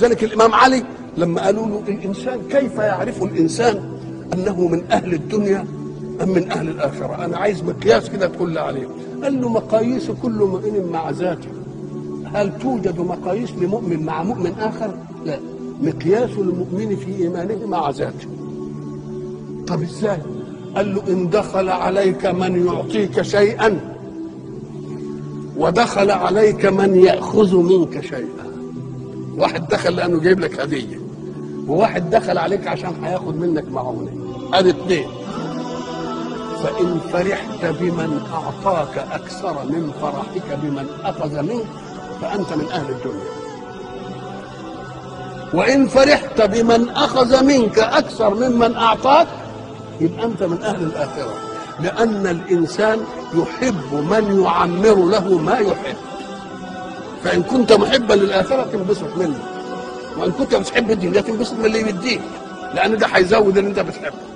ذلك الإمام علي لما قالوا له الإنسان كيف يعرف الإنسان أنه من أهل الدنيا أم من أهل الآخرة؟ أنا عايز مقياس كده تقول لي عليه. قال له مقاييس كل مؤمن مع ذاته. هل توجد مقاييس لمؤمن مع مؤمن آخر؟ لا. مقياس المؤمن في إيمانه مع ذاته. طب إزاي؟ قال له إن دخل عليك من يعطيك شيئا ودخل عليك من يأخذ منك شيئا. واحد دخل لأنه جايب لك هدية وواحد دخل عليك عشان هياخد منك معونة. ادي اثنين. فإن فرحت بمن أعطاك أكثر من فرحك بمن اخذ منك فأنت من أهل الدنيا. وإن فرحت بمن أخذ منك أكثر ممن أعطاك يبقى أنت من أهل الآخرة. لأن الإنسان يحب من يعمر له ما يحب. فإن كنت محبا للآخرة تنبسط منه. وإن كنت بتحب الدنيا تنبسط من اللي يديك لأن ده هيزود اللي أنت بتحبه.